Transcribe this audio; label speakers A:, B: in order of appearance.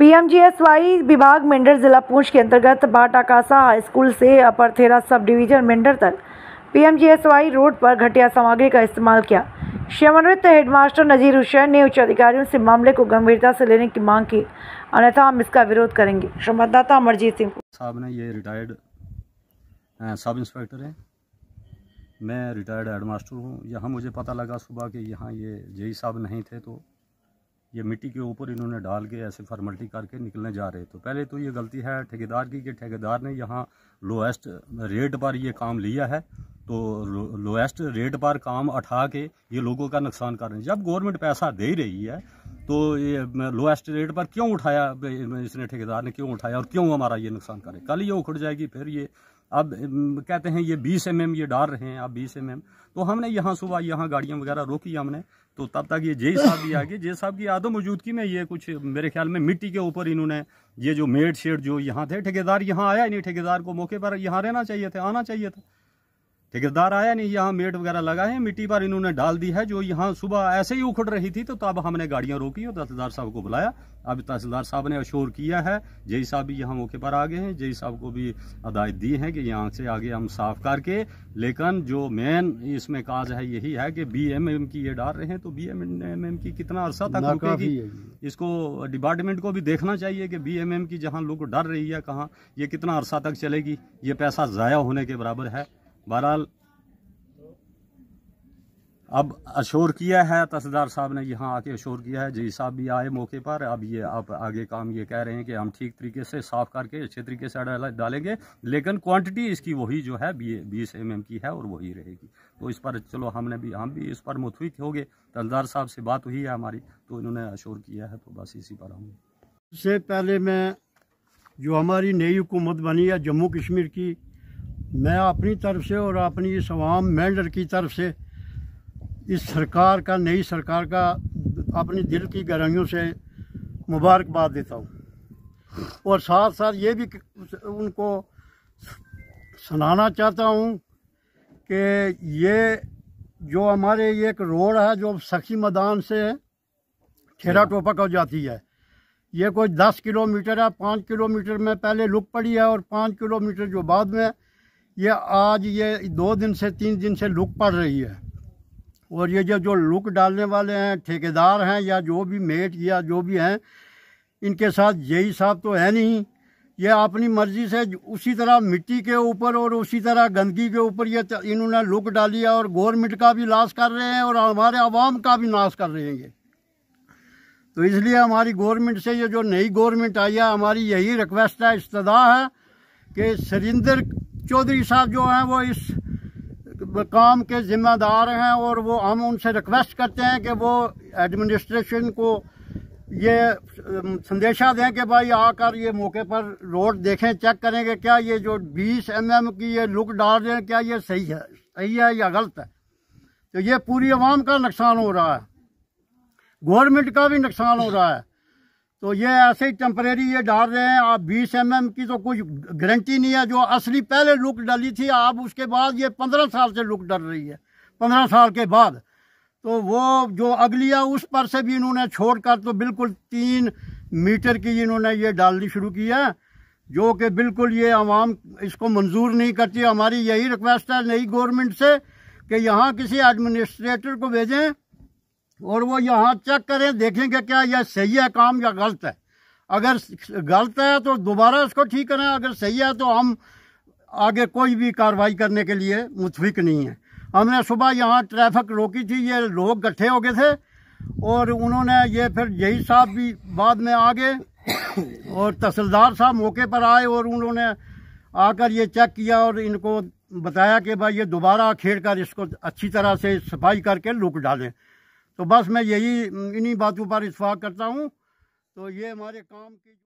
A: PMGSY विभाग मेंढर जिला पुंछ के अंतर्गत बाटाकासा हाई स्कूल से अपर थेरा सब डिवीज़न मेंढर तक पीएमजीएसवाई रोड पर घटिया सामग्री का इस्तेमाल किया। समन्वित हेडमास्टर नजीर हुसैन ने उच्च अधिकारियों से मामले को गंभीरता से लेने की मांग की, अन्यथा हम इसका विरोध करेंगे। संवाददाता अमरजीत सिंह।
B: साहब ने ये रिटायर्ड सब इंस्पेक्टर हैं। मैं रिटायर्ड हेडमास्टर हूँ। यहाँ मुझे पता लगा सुबह कि यहाँ ये जेई साहब नहीं थे तो ये मिट्टी के ऊपर इन्होंने डाल के ऐसे फॉर्मलिटी करके निकलने जा रहे तो पहले तो ये गलती है ठेकेदार की कि ठेकेदार ने यहाँ लोएस्ट रेट पर ये काम लिया है। तो लोएस्ट रेट पर काम उठा के ये लोगों का नुकसान कर रहे हैं। जब गवर्नमेंट पैसा दे रही है तो ये लोएस्ट रेट पर क्यों उठाया? इसने ठेकेदार ने क्यों उठाया और क्यों हमारा ये नुकसान करे? कल ये उखड़ जाएगी, फिर ये अब कहते हैं ये बीस एम एम ये डाल रहे हैं, आप बीस एम एम तो हमने यहाँ सुबह यहाँ गाड़ियाँ वगैरह रोकी हमने। तो तब तक ये जय साहब भी आ गए जय साहब की आदो मौजूदगी में ये कुछ मेरे ख्याल में मिट्टी के ऊपर इन्होंने ये जो मेड शेड जो यहाँ थे, ठेकेदार यहाँ आया नहीं, ठेकेदार को मौके पर यहाँ रहना चाहिए था, आना चाहिए था। ठेकेदार आया नहीं यहाँ मेट वगैरह लगा है मिट्टी पर इन्होंने डाल दी है जो यहाँ सुबह ऐसे ही उखड़ रही थी तो तब हमने गाड़ियाँ रोकी और तहसीलदार साहब को बुलाया। अब तहसीलदार साहब ने अशोर किया है जय साहब भी यहाँ मौके पर आ गए हैं जय साहब को भी हदायत दी है कि यहाँ से आगे हम साफ़ करके लेकिन जो मेन इसमें काज है यही है कि बी एम एम की ये डाल रहे हैं तो बी एम एम एम की कितना अरसा तक रुकेगी? इसको डिपार्टमेंट को भी देखना चाहिए कि बी एम एम की जहाँ लोग डर रही है कहाँ ये कितना अरसा तक चलेगी ये पैसा ज़ाया होने के बराबर है। बहरहाल, अब अशोर किया है तहसीलदार साहब ने यहाँ आके अशोर किया है। जी साहब भी आए मौके पर। अब ये, आप आगे काम ये कह रहे हैं कि हम ठीक तरीके से, साफ़ करके, अच्छे तरीके से डालेंगे, लेकिन क्वांटिटी इसकी वही जो है बीस एम एम की है और वही रहेगी। तो इस पर चलो, हमने भी, हम भी इस पर मुतविक हो गए। तहसीलदार साहब से बात हुई है हमारी तो इन्होंने अशोर किया है तो बस इसी पर हम।
C: से पहले मैं, जो हमारी नई हुकूमत बनी है, जम्मू कश्मीर की मैं अपनी तरफ़ से और अपनी इस आवाम मेंढर की तरफ़ से इस सरकार का नई सरकार का अपनी दिल की गहराइयों से मुबारकबाद देता हूँ। और साथ साथ ये भी उनको सुनाना चाहता हूँ कि ये जो हमारे ये एक रोड है जो सखी मैदान से खेरा टोपा हो जाती है? ये कोई दस किलोमीटर है पाँच किलोमीटर में पहले लुक पड़ी है और पाँच किलोमीटर जो बाद में ये आज ये दो दिन से, तीन दिन से लुक पड़ रही है। और ये जो जो लुक डालने वाले हैं, ठेकेदार हैं, या जो भी मेट, या जो भी हैं, इनके साथ यही साहब तो है नहीं। ये अपनी मर्ज़ी से उसी तरह मिट्टी के ऊपर और उसी तरह गंदगी के ऊपर ये इन्होंने लुक डाली है और गवर्नमेंट का भी लाश कर रहे हैं और हमारे आवाम का भी नाश कर रहे हैं ये। तो इसलिए हमारी गवर्नमेंट से ये जो नई गवर्नमेंट आई है, हमारी यही रिक्वेस्ट है, इस्तदा है कि सरिंदर चौधरी साहब जो हैं वो इस काम के जिम्मेदार हैं और वो हम उनसे रिक्वेस्ट करते हैं कि वो एडमिनिस्ट्रेशन को ये संदेशा दें कि भाई आकर ये मौके पर रोड देखें चेक करेंगे क्या ये जो 20 एम mm की ये लुक डाल रहे हैं, क्या ये सही है सही है या गलत है? तो ये पूरी आवाम का नुकसान हो रहा है। गवर्नमेंट का भी नुकसान हो रहा है। तो ये ऐसे ही टेम्परेरी ये डाल रहे हैं। आप बीस एम mm की तो कुछ गारंटी नहीं है। जो असली पहले लुक डाली थी, आप उसके बाद ये पंद्रह साल से लुक डल रही है। पंद्रह साल के बाद। तो वो जो अगली है, उस पर से भी इन्होंने छोड़कर तो बिल्कुल तीन मीटर की इन्होंने ये डालनी शुरू की है, जो कि बिल्कुल ये आवाम इसको मंजूर नहीं करती। हमारी यही रिक्वेस्ट है नई गवर्नमेंट से कि यहाँ किसी एडमिनिस्ट्रेटर को भेजें। और वो यहाँ चेक करें, देखेंगे क्या यह सही है काम या गलत है। अगर गलत है तो दोबारा इसको ठीक करें, अगर सही है तो हम आगे कोई भी कार्रवाई करने के लिए मुतफिक नहीं है। हमने सुबह यहाँ ट्रैफ़िक रोकी थी, ये लोग इकट्ठे हो गए थे और उन्होंने ये फिर यही साहब भी बाद में आ गए और तहसीलदार साहब मौके पर आए और उन्होंने आकर ये चेक किया और इनको बताया कि भाई ये दोबारा खेड़ कर इसको अच्छी तरह से सफ़ाई करके लुक डालें। तो बस मैं यही, इन्हीं बातों पर इतफाक़ करता हूँ। तो ये हमारे काम की